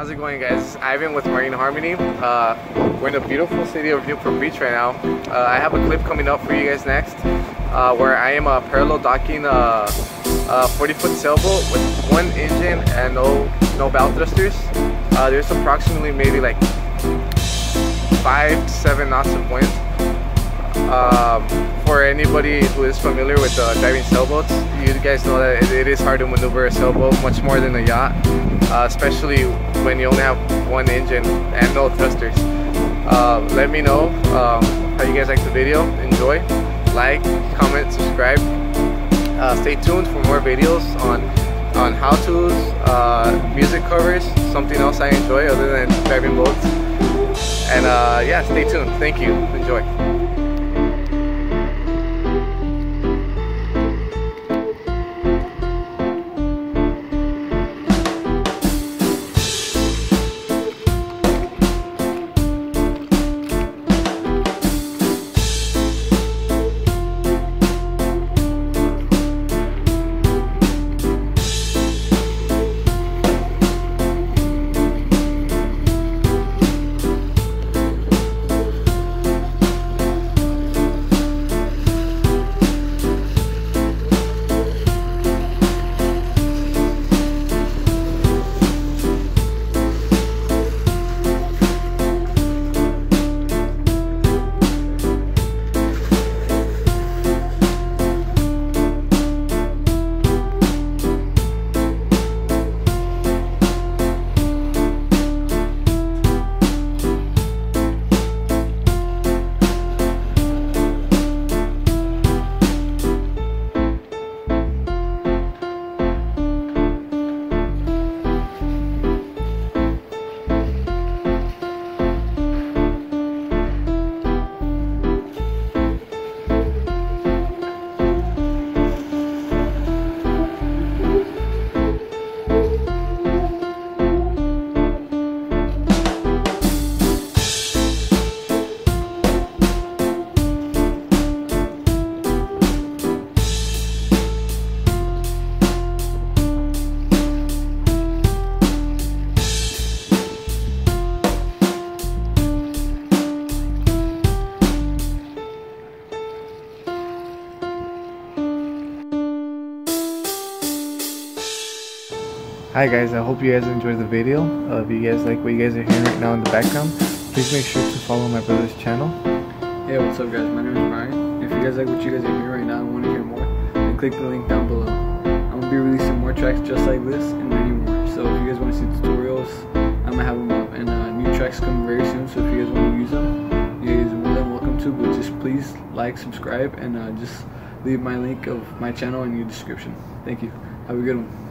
How's it going guys? Ivan with Marine Harmony. Uh, we're in the beautiful city of Newport Beach right now. Uh, I have a clip coming up for you guys next uh, where I am uh, parallel docking a, 40 foot sailboat with one engine and no, no bow thrusters. Uh, there's approximately maybe like 5 to 7 knots of wind. Um, for anybody who is familiar with uh, diving sailboats, you guys know that it, it is hard to maneuver a sailboat much more than a yacht, uh, especially when you only have one engine and no thrusters. Uh, let me know um, how you guys like the video. Enjoy, like, comment, subscribe. Uh, stay tuned for more videos on on how-tos, uh, music covers, something else I enjoy other than driving boats. And uh, yeah, stay tuned. Thank you. Enjoy. Hi guys, I hope you guys enjoyed the video. Uh, if you guys like what you guys are hearing right now in the background, please make sure to follow my brother's channel. Hey, what's up guys? My name is Brian. If you guys like what you guys are hearing right now and want to hear more, then click the link down below. I'm going to be releasing more tracks just like this and many more. So if you guys want to see tutorials, I'm going to have them up. And uh, new tracks coming very soon, so if you guys want to use them, you guys are more than welcome to. But just please like, subscribe, and uh, just leave my link of my channel in your description. Thank you. Have a good one.